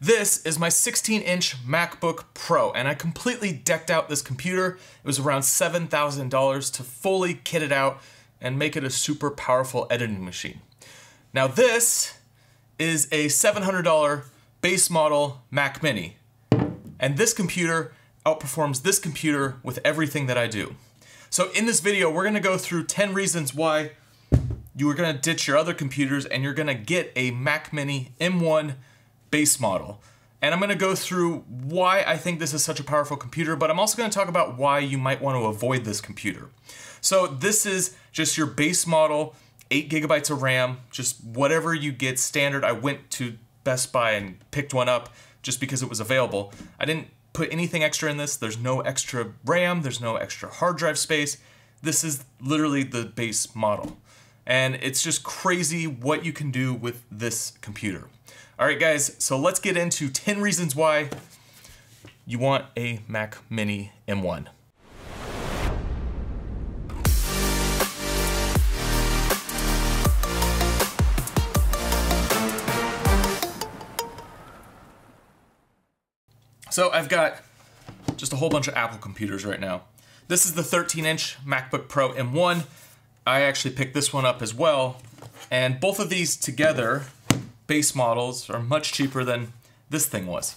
This is my 16 inch MacBook Pro, and I completely decked out this computer. It was around $7,000 to fully kit it out and make it a super powerful editing machine. Now, this is a $700 base model Mac Mini, and this computer outperforms this computer with everything that I do. So, in this video, we're gonna go through 10 reasons why you are gonna ditch your other computers and you're gonna get a Mac Mini M1 base model. And I'm gonna go through why I think this is such a powerful computer, but I'm also gonna talk about why you might wanna avoid this computer. So this is just your base model, eight gigabytes of RAM, just whatever you get standard. I went to Best Buy and picked one up just because it was available. I didn't put anything extra in this. There's no extra RAM, there's no extra hard drive space. This is literally the base model. And it's just crazy what you can do with this computer. All right, guys, so let's get into 10 reasons why you want a Mac Mini M1. So I've got just a whole bunch of Apple computers right now. This is the 13 inch MacBook Pro M1. I actually picked this one up as well. And both of these together, base models, are much cheaper than this thing was.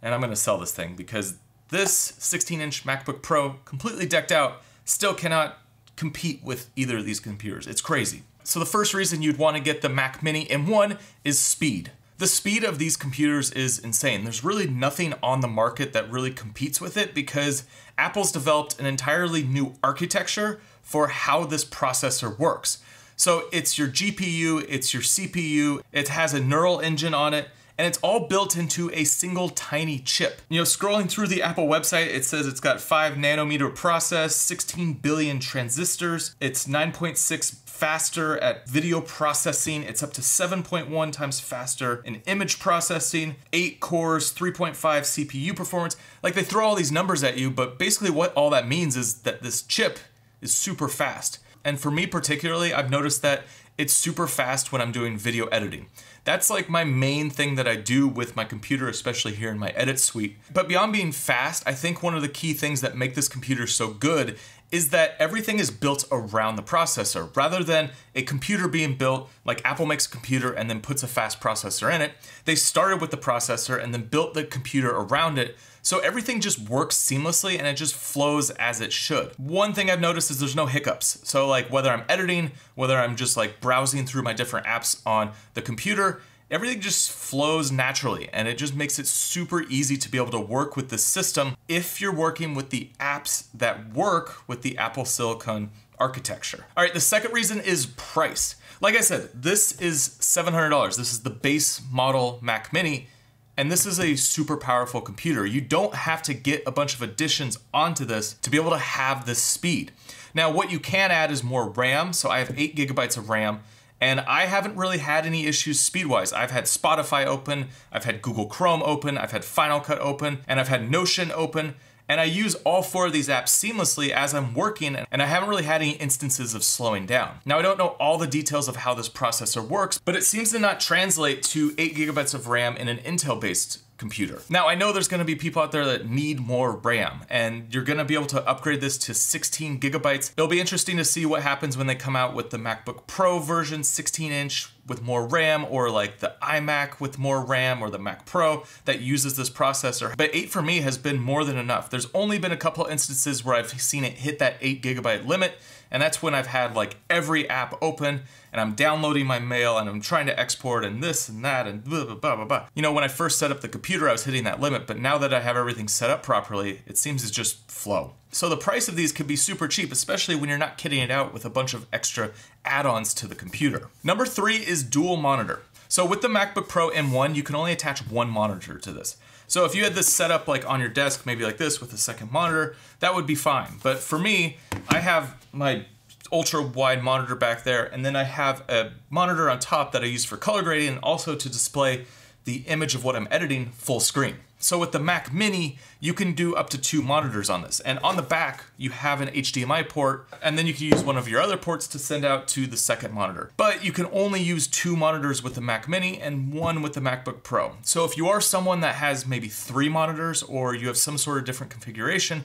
And I'm gonna sell this thing because this 16 inch MacBook Pro, completely decked out, still cannot compete with either of these computers. It's crazy. So the first reason you'd wanna get the Mac Mini M1 is speed. The speed of these computers is insane. There's really nothing on the market that really competes with it because Apple's developed an entirely new architecture for how this processor works. So it's your GPU, it's your CPU, it has a neural engine on it, and it's all built into a single tiny chip. You know, scrolling through the Apple website, it says it's got 5 nanometer process, 16 billion transistors, it's 9.6 faster at video processing. It's up to 7.1 times faster in image processing, 8 cores, 3.5 CPU performance. Like they throw all these numbers at you, but basically what all that means is that this chip is super fast. And for me particularly, I've noticed that it's super fast when I'm doing video editing. That's like my main thing that I do with my computer, especially here in my edit suite. But beyond being fast, I think one of the key things that make this computer so good is that everything is built around the processor rather than a computer being built like Apple makes a computer and then puts a fast processor in it. They started with the processor and then built the computer around it. So everything just works seamlessly and it just flows as it should. One thing I've noticed is there's no hiccups. So like whether I'm editing, whether I'm just like browsing through my different apps on the computer, everything just flows naturally and it just makes it super easy to be able to work with the system if you're working with the apps that work with the Apple Silicon architecture. All right, the second reason is price. Like I said, this is $700. This is the base model Mac Mini, and this is a super powerful computer. You don't have to get a bunch of additions onto this to be able to have this speed. Now, what you can add is more RAM. So I have eight gigabytes of RAM and I haven't really had any issues speed-wise. I've had Spotify open, I've had Google Chrome open, I've had Final Cut open, and I've had Notion open, and I use all four of these apps seamlessly as I'm working, and I haven't really had any instances of slowing down. Now, I don't know all the details of how this processor works, but it seems to not translate to 8 gigabytes of RAM in an Intel-based computer. Now, I know there's gonna be people out there that need more RAM, and you're gonna be able to upgrade this to 16 gigabytes. It'll be interesting to see what happens when they come out with the MacBook Pro version, 16 inch with more RAM, or like the iMac with more RAM, or the Mac Pro that uses this processor. But 8 for me has been more than enough. There's only been a couple instances where I've seen it hit that 8 gigabyte limit, and that's when I've had like every app open and I'm downloading my mail and I'm trying to export and this and that and blah, blah, blah, blah, blah. You know, when I first set up the computer, I was hitting that limit, but now that I have everything set up properly, it seems to just flow. So the price of these could be super cheap, especially when you're not kitting it out with a bunch of extra add-ons to the computer. Number three is dual monitor. So with the MacBook Pro M1, you can only attach one monitor to this. So if you had this set up like on your desk, maybe like this with a second monitor, that would be fine. But for me, I have my ultra wide monitor back there, and then I have a monitor on top that I use for color grading and also to display the image of what I'm editing full screen. So with the Mac Mini, you can do up to two monitors on this. And on the back, you have an HDMI port, and then you can use one of your other ports to send out to the second monitor. But you can only use two monitors with the Mac Mini and one with the MacBook Pro. So if you are someone that has maybe three monitors or you have some sort of different configuration,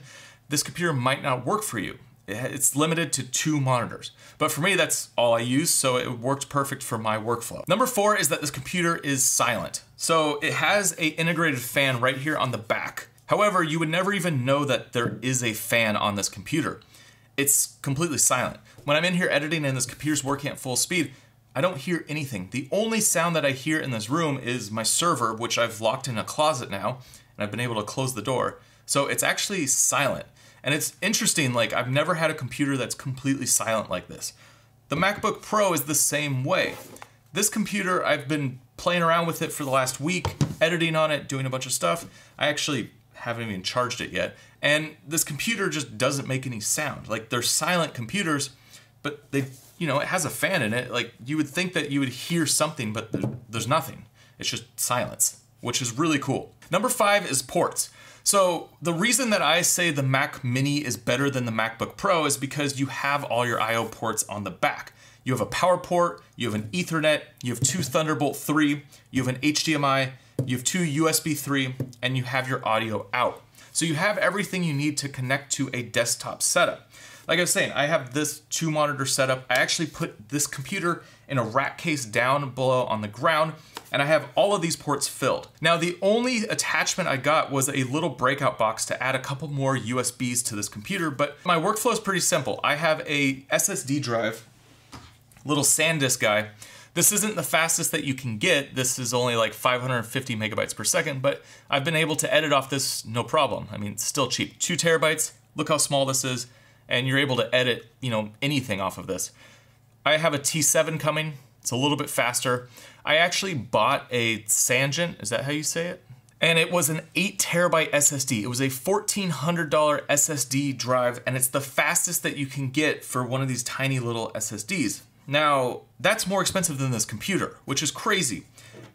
this computer might not work for you it's limited to two monitors. But for me, that's all I use, so it worked perfect for my workflow. Number four is that this computer is silent. So it has a integrated fan right here on the back. However, you would never even know that there is a fan on this computer. It's completely silent. When I'm in here editing and this computer's working at full speed, I don't hear anything. The only sound that I hear in this room is my server, which I've locked in a closet now, and I've been able to close the door. So it's actually silent. And it's interesting, like, I've never had a computer that's completely silent like this. The MacBook Pro is the same way. This computer, I've been playing around with it for the last week, editing on it, doing a bunch of stuff. I actually haven't even charged it yet. And this computer just doesn't make any sound. Like, they're silent computers, but they, you know, it has a fan in it. Like, you would think that you would hear something, but there's nothing. It's just silence, which is really cool. Number five is ports. So the reason that I say the Mac Mini is better than the MacBook Pro is because you have all your I.O. ports on the back. You have a power port, you have an Ethernet, you have two Thunderbolt 3, you have an HDMI, you have two USB 3, and you have your audio out. So you have everything you need to connect to a desktop setup. Like I was saying, I have this two monitor setup. I actually put this computer in a rack case down below on the ground and I have all of these ports filled. Now the only attachment I got was a little breakout box to add a couple more USBs to this computer, but my workflow is pretty simple. I have a SSD drive, little SanDisk guy. This isn't the fastest that you can get. This is only like 550 megabytes per second, but I've been able to edit off this no problem. I mean, it's still cheap. Two terabytes, look how small this is, and you're able to edit, you know, anything off of this. I have a T7 coming. It's a little bit faster. I actually bought a Sabrent, is that how you say it? And it was an 8 terabyte SSD. It was a $1,400 SSD drive, and it's the fastest that you can get for one of these tiny little SSDs. Now, that's more expensive than this computer, which is crazy.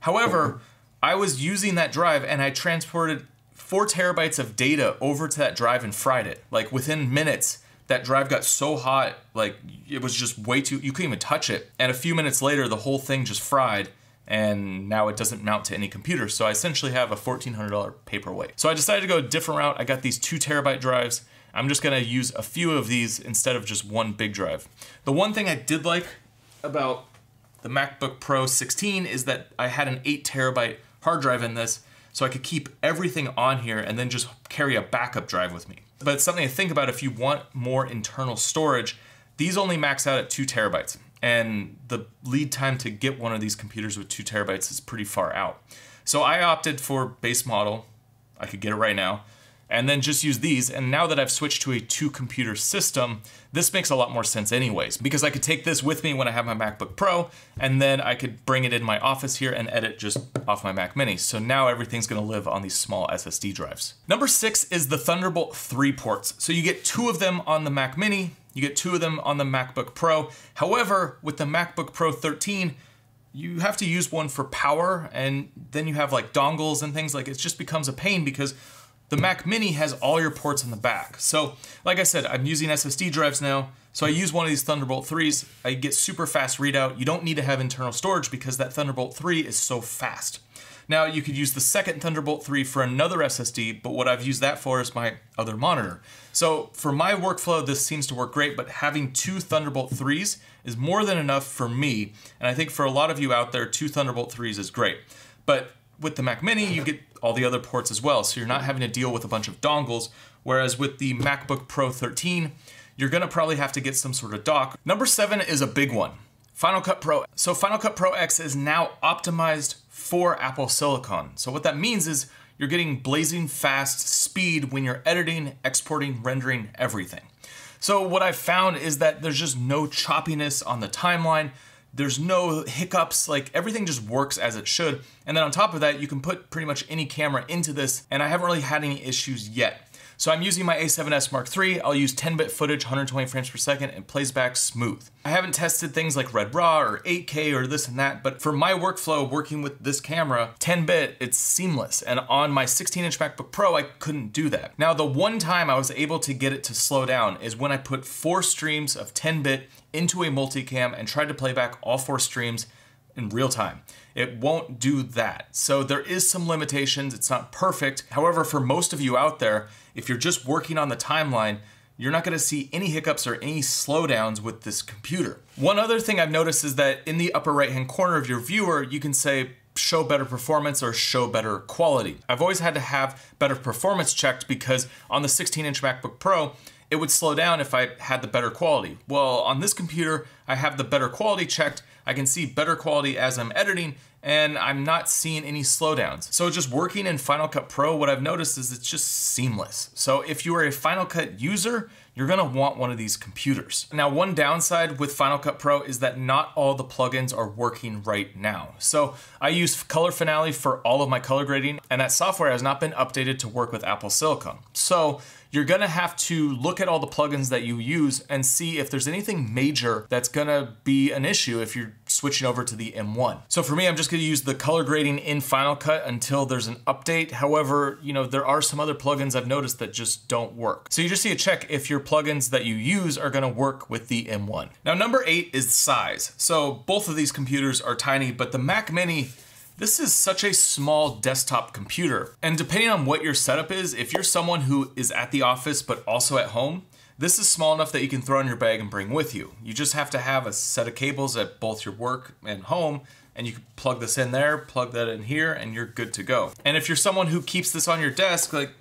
However, I was using that drive and I transported four terabytes of data over to that drive and fried it. Like within minutes, that drive got so hot, like it was just way too, you couldn't even touch it. And a few minutes later, the whole thing just fried and now it doesn't mount to any computer. So I essentially have a $1,400 paperweight. So I decided to go a different route. I got these two terabyte drives. I'm just gonna use a few of these instead of just one big drive. The one thing I did like about the MacBook Pro 16 is that I had an eight terabyte hard drive in this, so I could keep everything on here and then just carry a backup drive with me. But it's something to think about if you want more internal storage. These only max out at two terabytes and the lead time to get one of these computers with two terabytes is pretty far out. So I opted for base model. I could get it right now and then just use these. And now that I've switched to a two computer system, this makes a lot more sense anyways, because I could take this with me when I have my MacBook Pro, and then I could bring it in my office here and edit just off my Mac Mini. So now everything's gonna live on these small SSD drives. Number six is the Thunderbolt 3 ports. So you get two of them on the Mac Mini, you get two of them on the MacBook Pro. However, with the MacBook Pro 13, you have to use one for power and then you have like dongles and things like it just becomes a pain because the Mac Mini has all your ports in the back. So, like I said, I'm using SSD drives now. So I use one of these Thunderbolt 3s. I get super fast readout. You don't need to have internal storage because that Thunderbolt 3 is so fast. Now you could use the second Thunderbolt 3 for another SSD, but what I've used that for is my other monitor. So for my workflow, this seems to work great, but having two Thunderbolt 3s is more than enough for me. And I think for a lot of you out there, two Thunderbolt 3s is great. But with the Mac Mini, you get all the other ports as well. So you're not having to deal with a bunch of dongles. Whereas with the MacBook Pro 13, you're gonna probably have to get some sort of dock. Number seven is a big one. Final Cut Pro. So Final Cut Pro X is now optimized for Apple Silicon. So what that means is you're getting blazing fast speed when you're editing, exporting, rendering, everything. So what I've found is that there's just no choppiness on the timeline. There's no hiccups, like everything just works as it should. And then on top of that, you can put pretty much any camera into this, and I haven't really had any issues yet. So I'm using my a7S Mark III. I'll use 10-bit footage, 120 frames per second, and plays back smooth. I haven't tested things like Red Raw or 8K or this and that, but for my workflow working with this camera, 10-bit, it's seamless. And on my 16-inch MacBook Pro, I couldn't do that. Now, the one time I was able to get it to slow down is when I put four streams of 10-bit into a multicam and tried to play back all four streams in real time. It won't do that. So there is some limitations. It's not perfect. However, for most of you out there, if you're just working on the timeline, you're not gonna see any hiccups or any slowdowns with this computer. One other thing I've noticed is that in the upper right hand corner of your viewer, you can say show better performance or show better quality. I've always had to have better performance checked because on the 16 inch MacBook Pro, it would slow down if I had the better quality. Well, on this computer, I have the better quality checked. I can see better quality as I'm editing and I'm not seeing any slowdowns. So just working in Final Cut Pro, what I've noticed is it's just seamless. So if you are a Final Cut user, you're gonna want one of these computers. Now, one downside with Final Cut Pro is that not all the plugins are working right now. So I use Color Finale for all of my color grading, and that software has not been updated to work with Apple Silicon. So you're gonna have to look at all the plugins that you use and see if there's anything major that's gonna be an issue if you're switching over to the M1. So for me, I'm just gonna use the color grading in Final Cut until there's an update. However, you know, there are some other plugins I've noticed that just don't work. So you just need to check if your plugins that you use are gonna work with the M1. Now, number eight is size. So both of these computers are tiny, but the Mac Mini this is such a small desktop computer. And depending on what your setup is, if you're someone who is at the office but also at home, this is small enough that you can throw in your bag and bring with you. You just have to have a set of cables at both your work and home and you can plug this in there, plug that in here, and you're good to go. And if you're someone who keeps this on your desk, like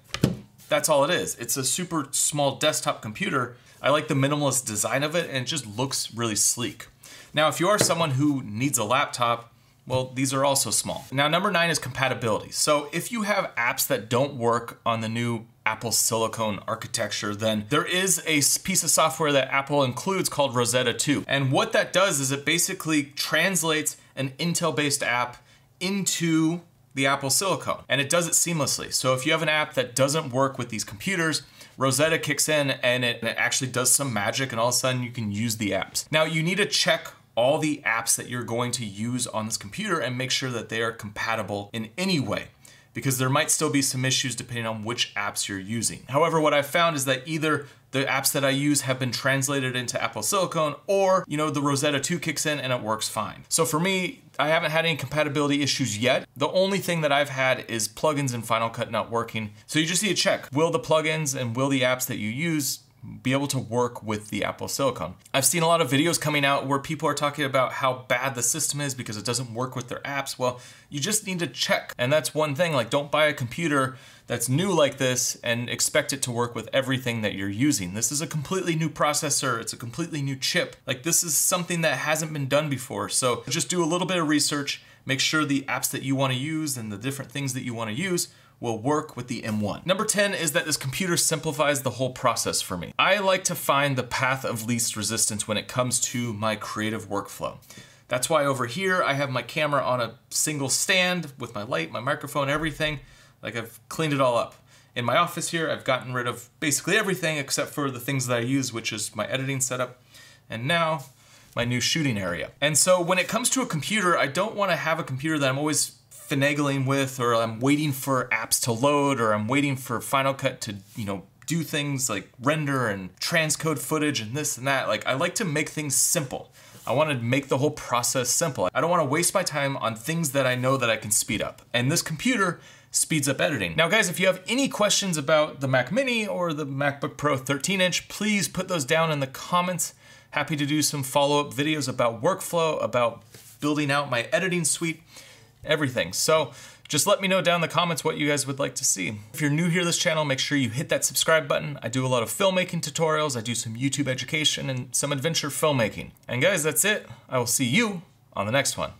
that's all it is. It's a super small desktop computer. I like the minimalist design of it and it just looks really sleek. Now, if you are someone who needs a laptop, well, these are also small. Now, number nine is compatibility. So if you have apps that don't work on the new Apple Silicon architecture, then there is a piece of software that Apple includes called Rosetta 2. And what that does is it basically translates an Intel-based app into the Apple Silicon, and it does it seamlessly. So if you have an app that doesn't work with these computers, Rosetta kicks in and it, it actually does some magic and all of a sudden you can use the apps. Now you need to check all the apps that you're going to use on this computer and make sure that they are compatible in any way because there might still be some issues depending on which apps you're using. However, what I've found is that either the apps that I use have been translated into Apple Silicon or, you know, the Rosetta 2 kicks in and it works fine. So for me, I haven't had any compatibility issues yet. The only thing that I've had is plugins in Final Cut not working. So you just need to check, will the plugins and will the apps that you use be able to work with the Apple Silicon. I've seen a lot of videos coming out where people are talking about how bad the system is because it doesn't work with their apps. Well, you just need to check. And that's one thing, like don't buy a computer that's new like this and expect it to work with everything that you're using. This is a completely new processor, it's a completely new chip. Like this is something that hasn't been done before. So just do a little bit of research, make sure the apps that you wanna use and the different things that you wanna use will work with the M1. Number 10 is that this computer simplifies the whole process for me. I like to find the path of least resistance when it comes to my creative workflow. That's why over here I have my camera on a single stand with my light, my microphone, everything. Like I've cleaned it all up. In my office here, I've gotten rid of basically everything except for the things that I use, which is my editing setup. And now my new shooting area. And so when it comes to a computer, I don't want to have a computer that I'm always finagling with or I'm waiting for apps to load or I'm waiting for Final Cut to, you know, do things like render and transcode footage and this and that. Like I like to make things simple. I want to make the whole process simple. I don't want to waste my time on things that I know that I can speed up. And this computer speeds up editing. Now guys, if you have any questions about the Mac Mini or the MacBook Pro 13 inch, please put those down in the comments. Happy to do some follow-up videos about workflow, about building out my editing suite everything. So just let me know down in the comments what you guys would like to see. If you're new here to this channel, make sure you hit that subscribe button. I do a lot of filmmaking tutorials, I do some YouTube education and some adventure filmmaking. And guys, that's it. I will see you on the next one.